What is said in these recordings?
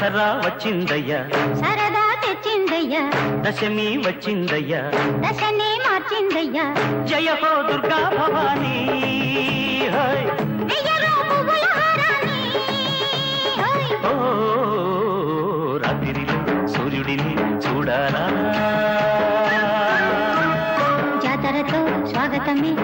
దసరా వచ్చిందయ్యా. సరదా తెచ్చిందయ్యా. దశమి వచ్చిందయ్యా. దశనే మార్చిందయ్యా. జయ హో దుర్గా భవానీ. రాత్రిలో సూర్యుడిని చూడాలా. జాతరతో స్వాగతమే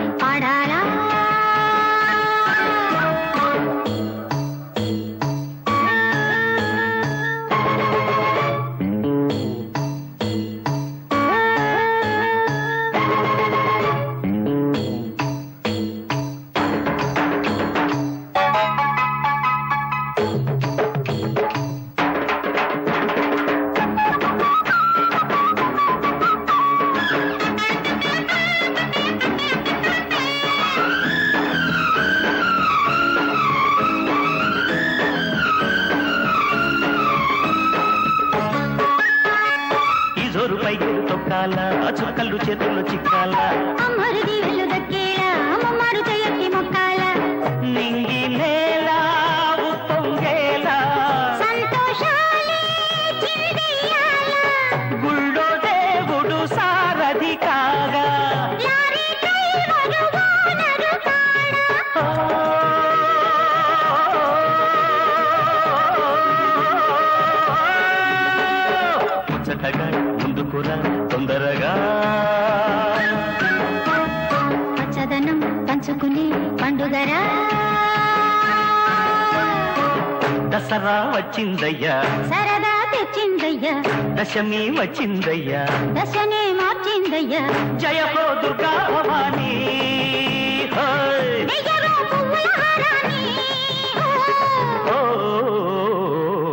దసరా వచ్చిందయ్యా. సరదా తెచ్చిందయ్యా. దశమి వచ్చిందయ్యా. దశనే మార్చిందయ్యా. జయ హో దుర్గా భవానీ.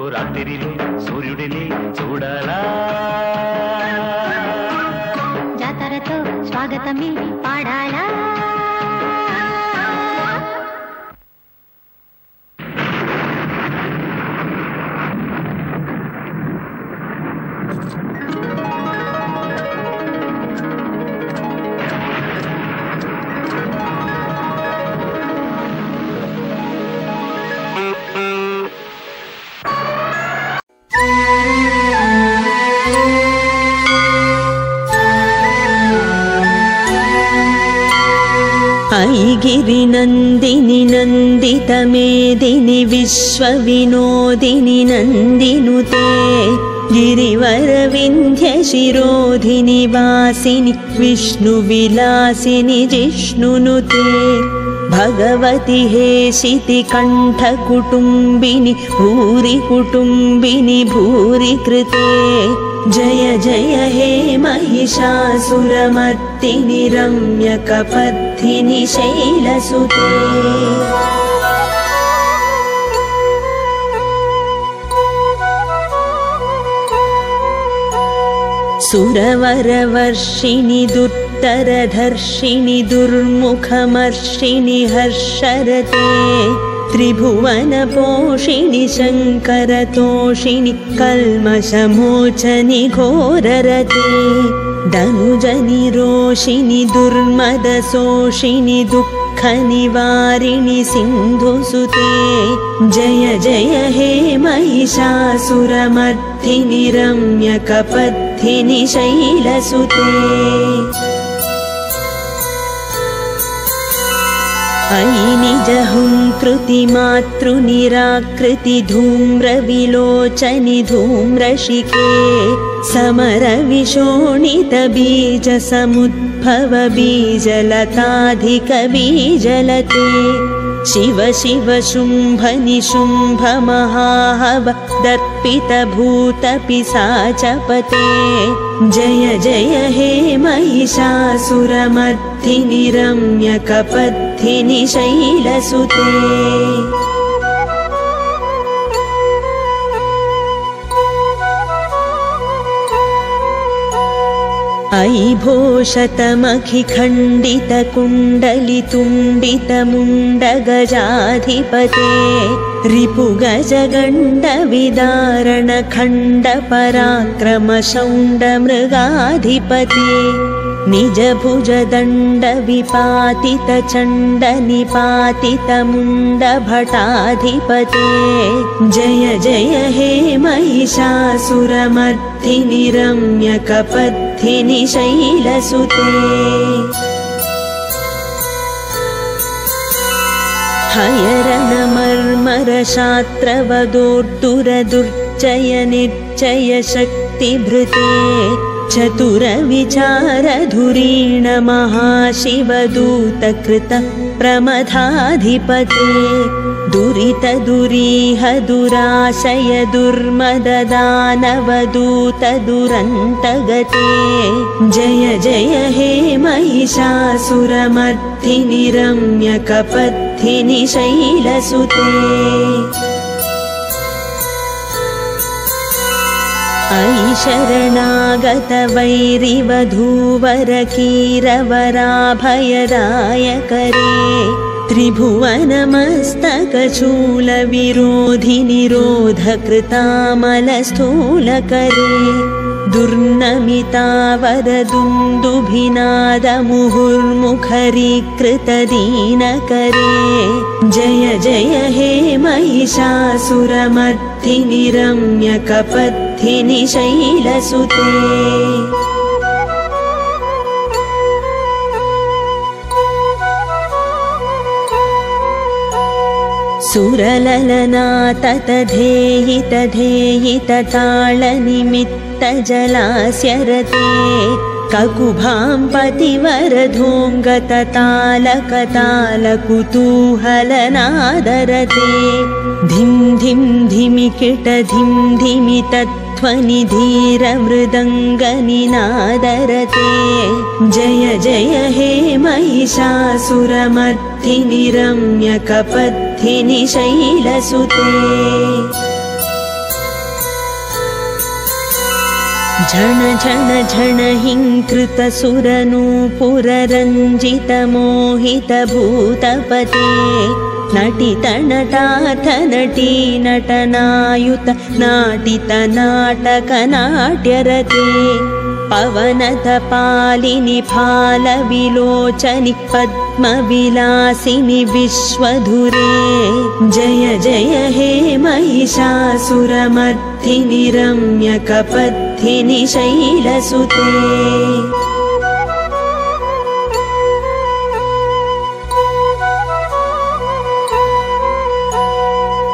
రాత్రిలో సూర్యుడిని చూడాలా. జాతరతో స్వాగతమే పాడాలా. ऐगिरिनन्दिनि नन्दितमेदिनि विश्वविनोदिनि नन्दिनुते गिरिवरविन्ध्यशिरोधिनि वासिनि विष्णुविलासिनि जिष्णुनुते भगवति हेशिति कण्ठकुटुम्बिनि भूरि कुटुम्बिनि भूरि कृते जय जय हे महिषासुरमर्दिनि रम्यकपद्धिनि शैलसुते। सुरवरवर्षिणि दुत्तरधर्षिणि दुर्मुखमर्षिणि हर्षरते त्रिभुवनपोषिणि शङ्करतोषिणि कल्मषमोचनि घोररते। धनुजनिरोषिणि दुर्मदशोषिणि दुःखनिवारिणि सिन्धुसुते। जय जय हे महिषासुरमर्दिनि रम्यकपद्धिनि शैलसुते अयि निजहुङ्कृति मातृनिराकृति धूम्रविलोचनि धूम्रशिखे समरविशोणितबीजसमुद्भव बीजलताधिकबीजलते शिव शिव शुम्भ निशुम्भ महाहव दर्पितभूतपिशाचपते। जय जय हे रम्यकपद्धिनि शैलसुते भोषतमखिखण्डितकुण्डलितुण्डितमुण्डगजाधिपते रिपुगजगण्डविदारणखण्डपराक्रमशौण्डमृगाधिपते निजभुजदण्डविपातितचण्डनिपातितमुण्डभटाधिपते जय जय हे महि महिषासुरमर्दिनि रम्यकपद्धिनि शैलसुते। हयरणमर्मरशात्रवदोर्दुरदुर्जय निर्जय शक्तिभृते चतुरविचारधुरीण महाशिवदूतकृत प्रमथाधिपते दुरितदुरीह दुराशय दुर्मददानवदूतदुरन्तगते जय जय हे महिषासुरमर्दिनि रम्यकपद्धिनि शैलसुते अयि शरणागतवैरिवधूवरकीरवराभयदायकरे त्रिभुवनमस्तकशूलविरोधि निरोधकृतामलस्थूलकरे दुर्नमितावरदुन्दुभिनादमुहुर्मुखरीकृतदीनकरे जय जय हे महिषासुरमर्दिनि सुरललना ततधेयि तधेयि तटाळनिमित्तजलास्य रते ककुभां पतिवरधूङ्गततालकतालकुतूहलनादरते धिं धिं धिमिकिट धिं धिमि तत्त्वनिधीरमृदङ्गनिनादरते जय जय हे महिषासुरमर्दिनि रम्यकपद्धिनि शैलसुते झण झण झण हिङ्कृतसुरनूपुररञ्जितमोहितभूतपते नटितनटाथ नटी नटनायुत नाटितनाटकनाट्यरते पवनतपालिनि फालविलोचनि पद्मविलासिनि विश्वधुरे जय जय हे महिषासुरमर्दिनि रम्यकपद्धिनि शैलसुते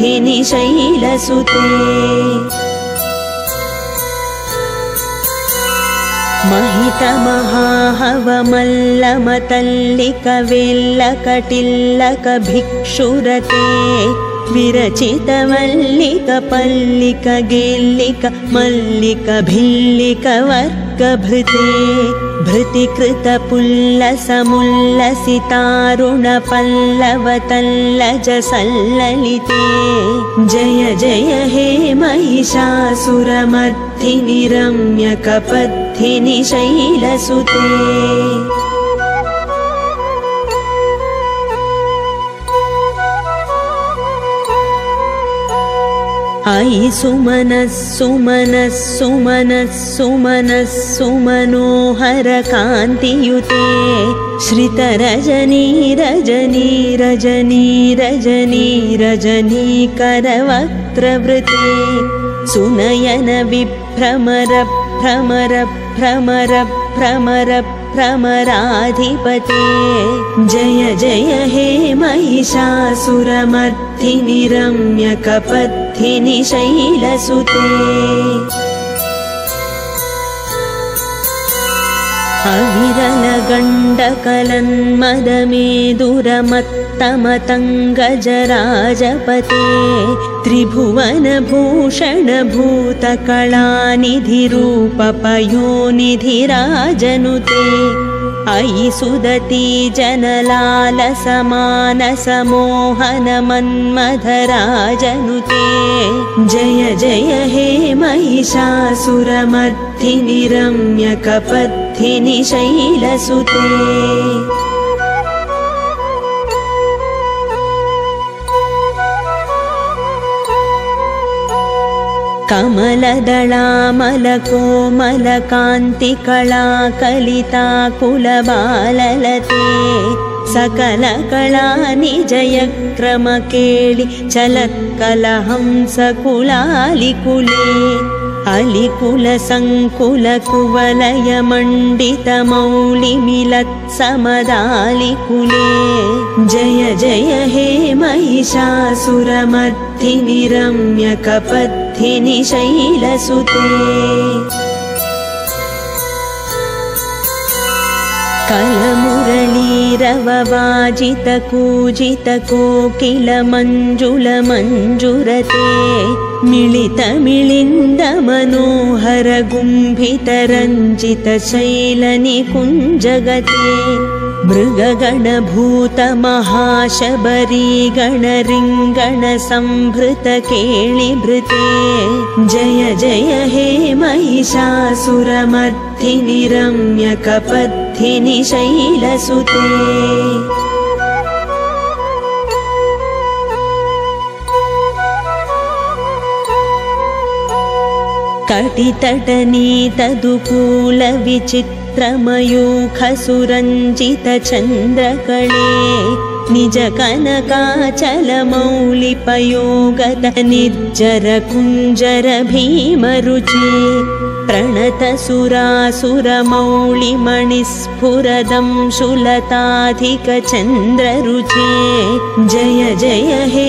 रम्यकपद्धिनि शैलसुते महितमहाहवमल्लमतल्लिकवेल्लकटिल्लकभिक्षुरते विरचितमल्लिकपल्लिकगेल्लिक मल्लिकभिल्लिकवर्गभृते भृतिकृतपुल्लसमुल्लसितारुणपल्लवतल्लजसल्ललिते जय जय हे महिषासुरमर्दिनि रम्यकपद्धिनि शैलसुते अयि सुमनः सुमनः सुमनः सुमनः सुमनोहरकान्तियुते श्रितरजनी रजनी रजनी रजनी रजनीकरवक्त्रवृते सुनयन विभ्रमर भ्रमर भ्रमर भ्रमर भ्रमराधिपते जय जय हे महिषासुरमर्दिनि रम्यकपद्धिनि शैलसुते अविरलगण्डकलन्मदमेदुरमत्तमतङ्गजराजपते त्रिभुवनभूषणभूतकलानिधिरूपपयोनिधिराजनुते अयि सुदती जनलालसमानसमोहनमन्मधराजनुते जय जय हे मयि महिषासुरमर्थिनि रम्यकपद्धिनि शैलसुते कमलदळामलकोमलकान्तिकला कलिता कुलबाललते सकलकला निजयक्रमकेळि चलत्कलहंसकुलालिकुले अलिकुलसङ्कुलकुवलयमण्डितमौलिमिलत्समदालिकुले जय जय हे महिषासुरमर्थिनि रम्यकपद्धिनि शैलसुते कलमुरलीरववाजितकूजितकोकिलमञ्जुलमञ्जुरते मिलितमिलिन्दमनोहरगुम्भितरञ्जितशैलनिकुञ्जगते मृगगणभूतमहाशबरीगणरिङ्गणसंभृतकेळिभृते जय जय हे महिषासुरमर्थिनि रम्यकपद्धिनि शैलसुते कटितटनीतदुकूलविचित्रमयूखसुरञ्जितचन्द्रकणे निजकनकाचलमौलिपयोगत निर्जरकुञ्जर भीमरुचे प्रणतसुरासुरमौलिमणिस्फुरदं शुलताधिकचन्द्ररुचे जय जय हे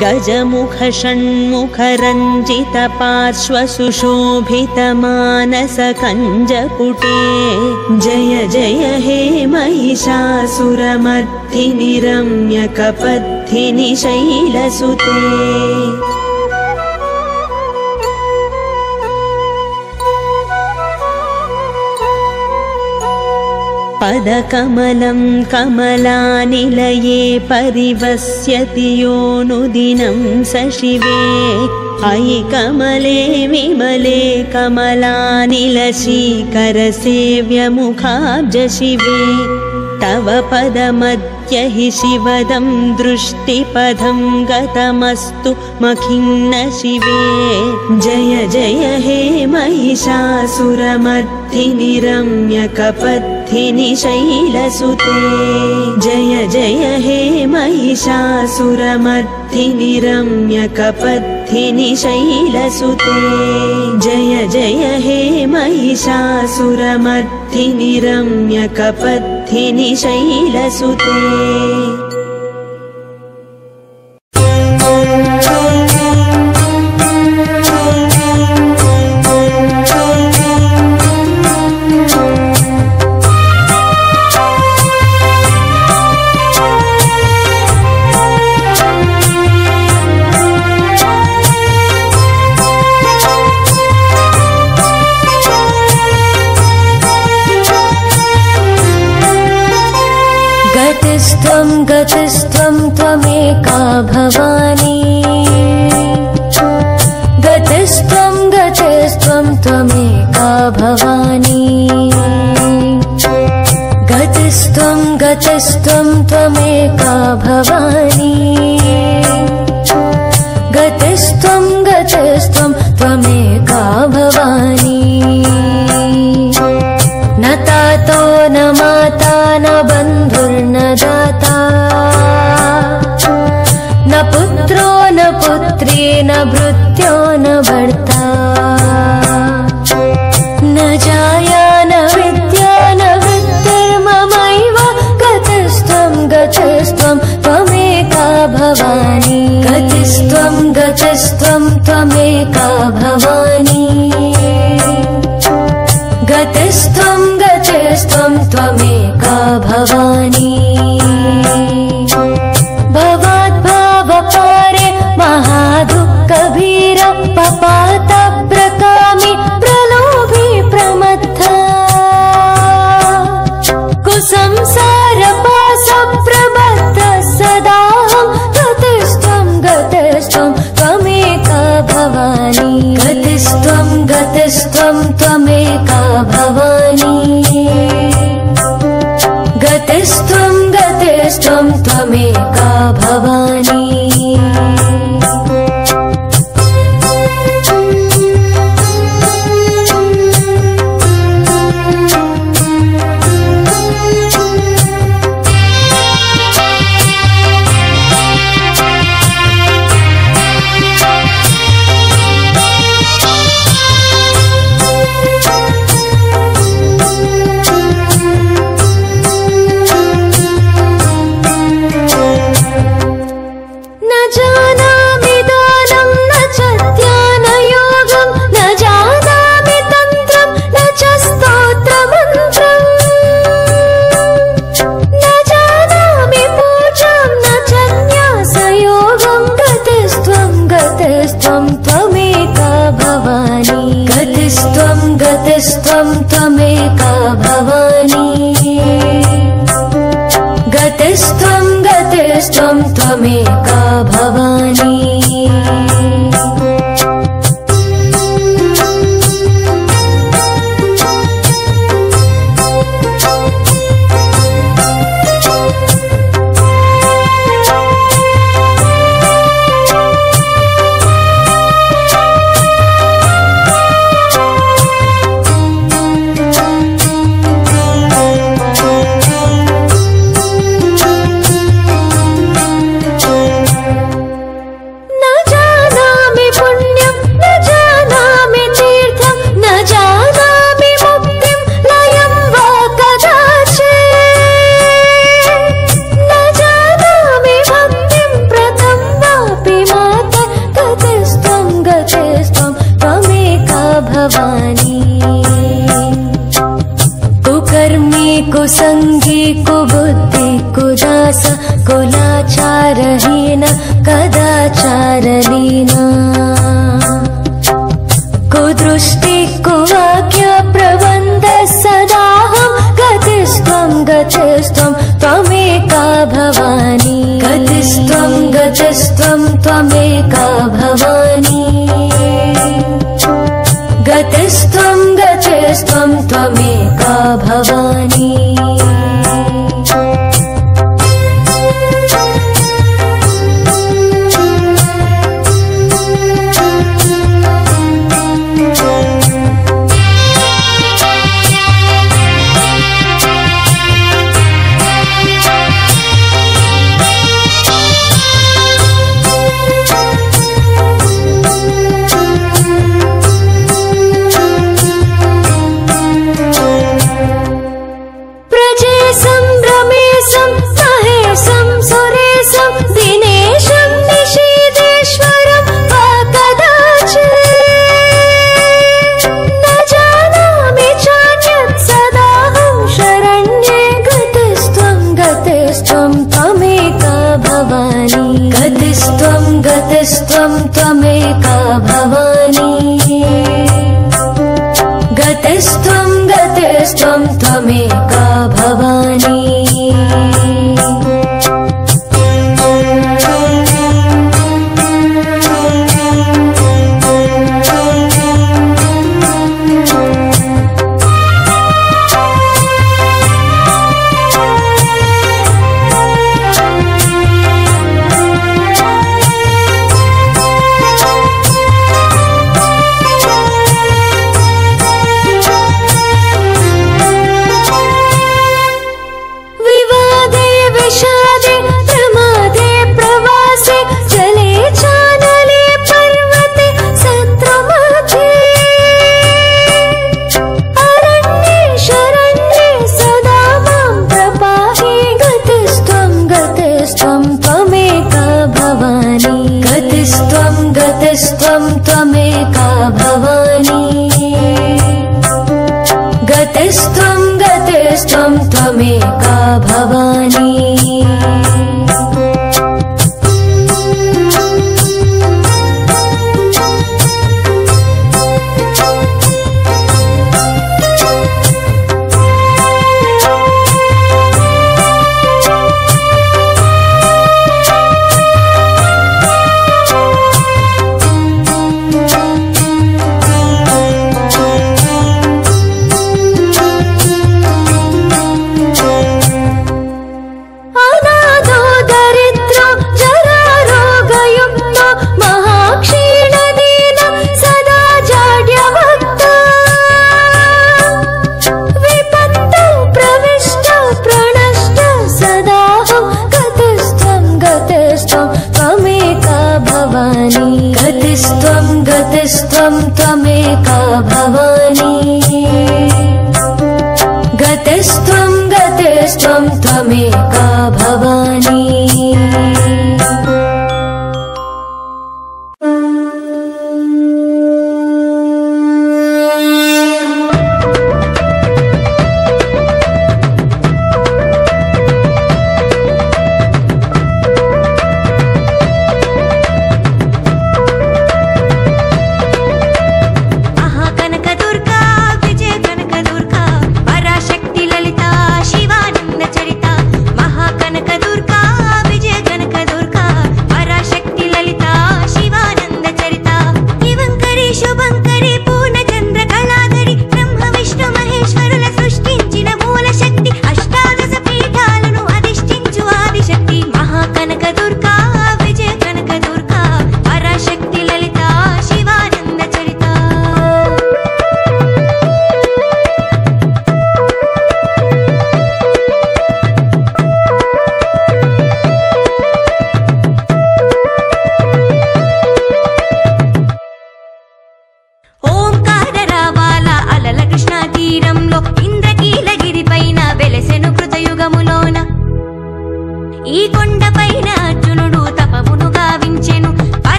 कृतसुततारकसङ्गरतारकतारकसागरसङ्गनुते गजमुखषण्मुखरञ्जितपार्श्वसुशोभितमानसकञ्जपुटे जय जय हे महिषासुरमर्थिनि शैलसुते पदकमलं कमलानिलये परिवस्यति योऽनुदिनं स शिवे अयि कमले विमले कमलानिलशीकरसेव्यमुखाब्ज शिवे तव पदमद्य हि शिवदं दृष्टिपदं गतमस्तु मखिन्न शिवे। जय जय हे महिषासुरमर्थिनि रम्यकपद्धिनि शैलसुते। जय जय हे महिषासुरमर्थिनि रम्यकपद्धिनि शैलसुते। जय जय हे महिषासुरमर्थिनि रम्यकपद्धिनि शैलसुते 泡泡爱情 भवानी। गतिस्त्वम् त्वमेका भवानी। गतिस्त्वम् गचस्त्वम् त्वमेका भवानी। गतिस्त्वं गतिस्त्वं त्वमेका भवानी। भवानी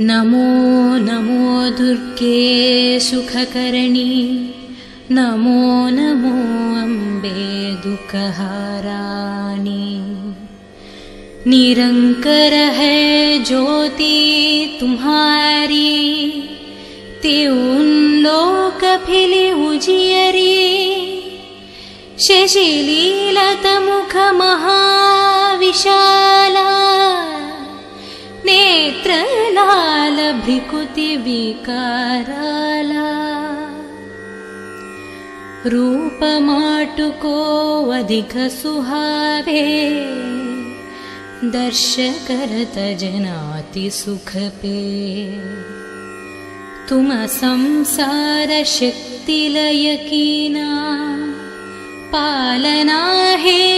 नमो नमो दुर्गे सुखकरणी। नमो नमो अम्बे दुखहराणि। निरङ्कर है ज्योति तुम्हारी। ते उन लोक फिले उजियरी। शशिलीलतमुख महाविशाला। नेत्रलालभृकुतिविकाराला। भ्रिकुतिविकारमाटुको अधिक सुहारे सुखपे तुम संसारशक्तिलयकीना पालना हे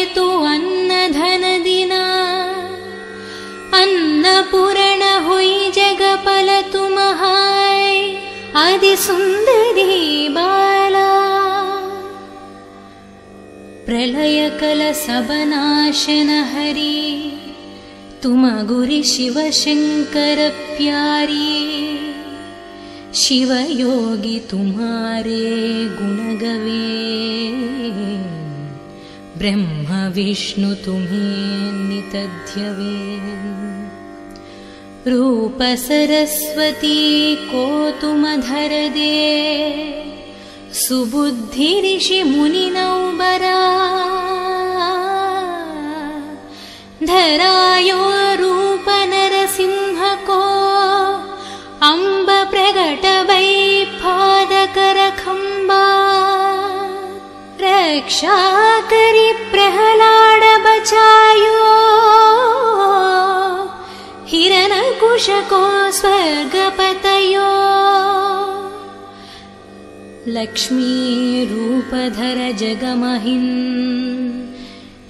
प्रलयकलसबनाशन हरि तुमगुरि शिव शङ्कर प्यारी शिवयोगि तुमारे गुणगवे ब्रह्म विष्णु तुमे नितध्यवे। रूप सरस्वती को तुमधरदे मुनि बरा धरायो रूप नरसिंह को अम्ब प्रगट वै पादकर खम्बा रक्षा करि प्रहलाड हिरणकुशको स्वर्गपतयो लक्ष्मी रूपधर जगमहिन्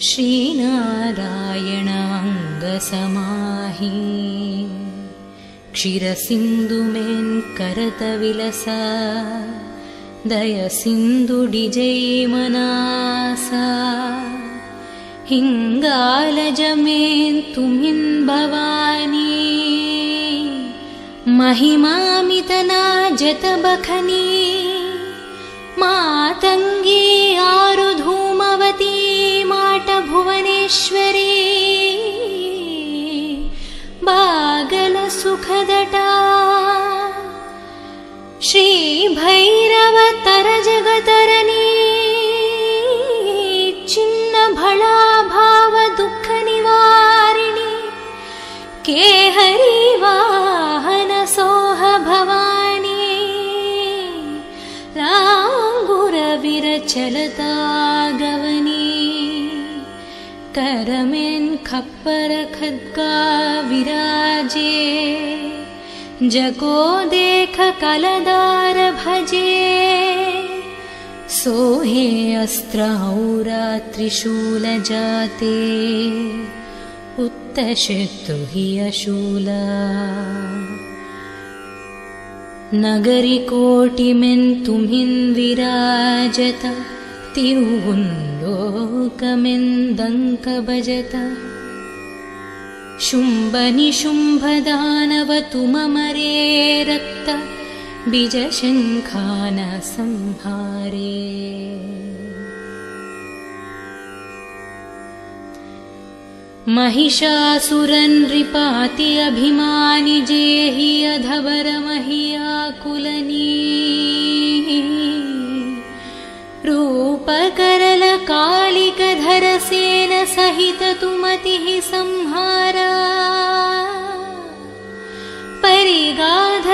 श्रीनारायणाङ्गसमाहि क्षीरसिन्धुमेन् करतविलसा तुमिन् भवानी महिमामितना जतबखनी मातङ्गी आरुधूमवती माट भुवनेश्वरी बागलसुखदटा। श्रीभैरवतर जगतरणी चिन्नभळा भाव गवनी करमेन् खप्पर खद्गा विराजे। जको देख कलदार भजे। सोहे अस्त्रौरा त्रिशूल जाते। उत्तशतु हि अशूला नगरि कोटिमेन् तुमिन् विराजत तिरुहुन्लोकमेन्दङ्क भजत शुम्भनिशुम्भदानव तुममरे रक्त बिजशङ्खान संहारे महिषासुरन्नृपाति अभिमानि जेहि अधवर महियाकुलनी रूपकरलकालिकधरसेन सहित तुमतिः संहारा। परिगाध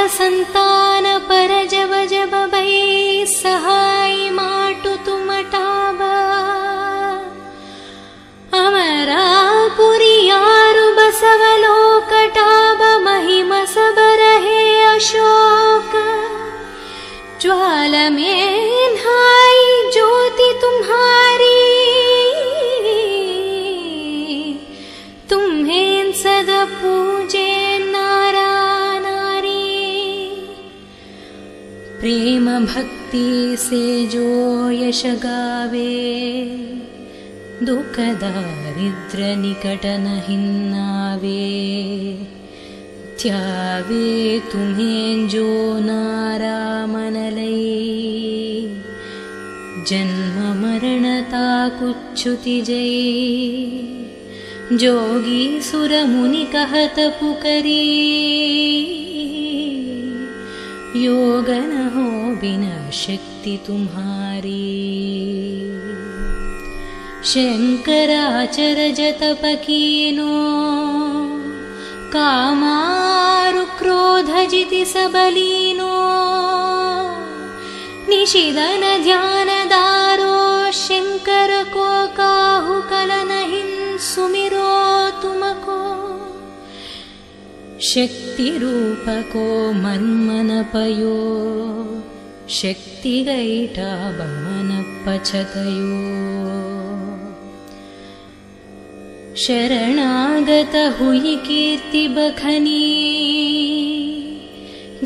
प्रेम भक्ति से जो यश गावे दुख दारिद्र निकट नहिन्नावे त्यावे तुम्हें जो नारा मनलई जन्म मरणता कुच्छुति जय जोगी सुर मुनि कहत पुकरी योग न हो बिना शक्ति तुम्हारी शङ्कराचर जतपकीनो कामारुक्रोधजिति सबलीनो निशिदन ध्यानदारो शङ्कर को सुमिरो शक्तिरूपको मन्मनपयो शक्तिगैटा बमनपचतयो शरणागत हुयि कीर्ति बखनी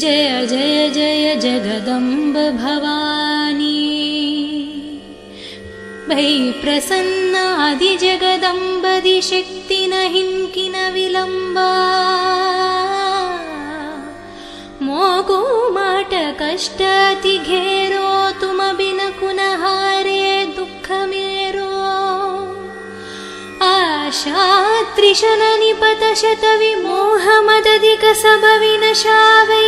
जय जय जय जगदम्ब भवानी भै प्रसन्नादि जगदम्बदि विलम्बा मोगो माट कष्टाति घेरो तुमबिन कुनहारे दुःख मेरो आशा त्रिशन निपत शत विमोह मदधिक सब विनशावै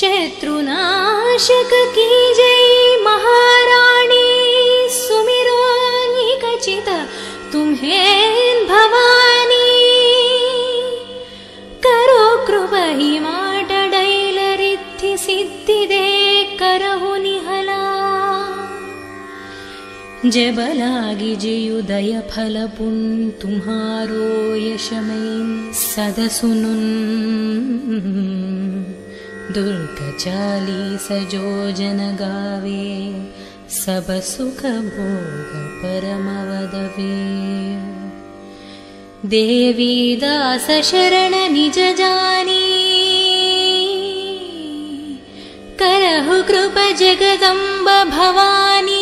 शत्रुनाशक की जय महाराणी सुमिरो निकचित तुम्हें जबलागि जियुदय फलपुन तुम्हारो यशमैन सदसुनुन दुर्ग चाली सजो जन गावे सब सुख भोग परमवदवे देवी दास शरण निज जानी करहु कृप जगदम्ब भवानी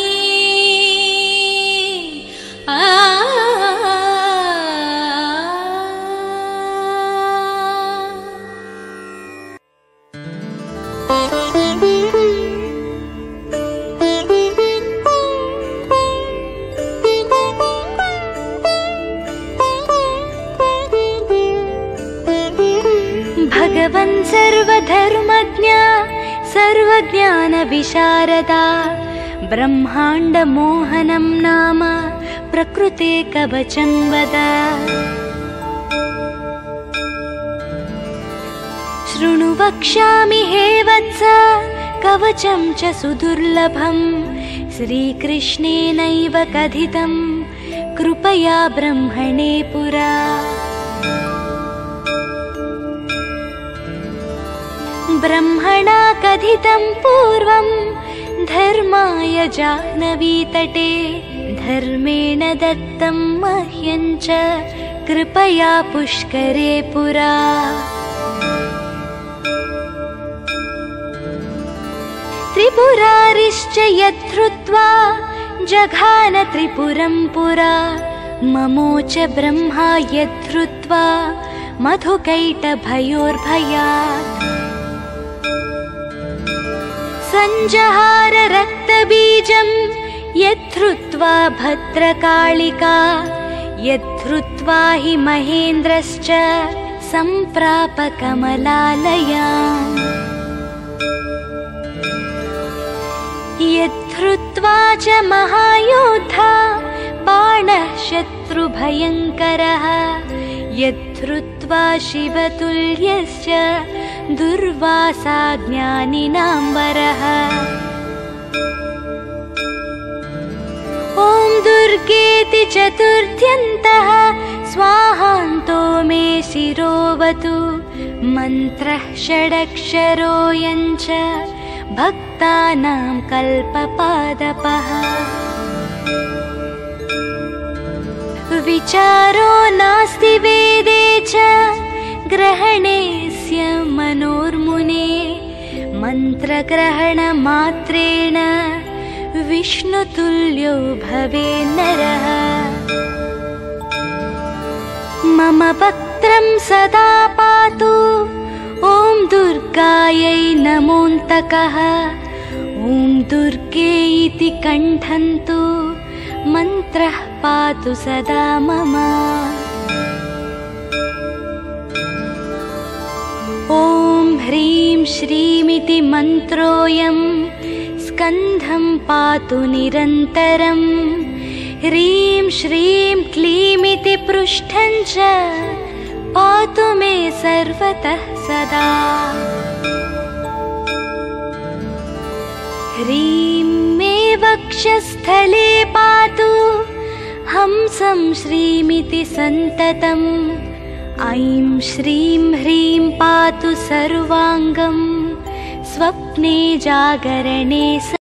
भगवन् सर्वधर्मज्ञा सर्वज्ञानविशारदा ब्रह्माण्डमोहनं नाम प्रकृते कवचं वद। शृणु वक्ष्यामि हे वत्स कवचं च सुदुर्लभम्। श्रीकृष्णेनैव कथितं कृपया ब्रह्मणे पुरा। ब्रह्मणा कथितं पूर्वं धर्माय जाह्नवीतटे धर्मेण दत्तं मह्यं च कृपया पुष्करे पुरा। त्रिपुरारिश्च यद्धृत्वा जघान त्रिपुरं पुरा। ममोच ब्रह्मा यद्धृत्वा मधुकैटभयोर्भयात्। सञ्जहार रक्तबीजं यद्धृत्वा भद्रकालिका यद्धृत्वा हि महेन्द्रश्च सम्प्राप कमलालयाम् यद्धृत्वा च महायोद्धा बाणः शत्रुभयङ्करः यद्धृत्वा शिवतुल्यश्च दुर्वासा ज्ञानिनाम्बरः ॐ दुर्गेति चतुर्थ्यन्तः स्वाहान्तो मे शिरोवतु। मन्त्रः षडक्षरोऽयञ्च भक्तानां कल्पपादपः। विचारो नास्ति वेदे च ग्रहणेस्य मनोर्मुने मन्त्रग्रहणमात्रेण विष्णुतुल्यो भवे नरः। मम वक्त्रं सदा पातु। ॐ दुर्गायै नमोऽन्तकः। ॐ दुर्गे इति कण्ठन्तु। मन्त्रः पातु सदा मम। ॐ ह्रीं श्रीमिति मन्त्रोऽयं स्कन्धं पातु निरन्तरम् ह्रीं श्रीं क्लीमिति पृष्ठं च पातु मे सर्वतः सदा। ह्रीं मे वक्षस्थले पातु हंसं श्रीमिति सन्ततम्। ऐं श्रीं ह्रीं पातु सर्वाङ्गं स्वप्ने जागरणे स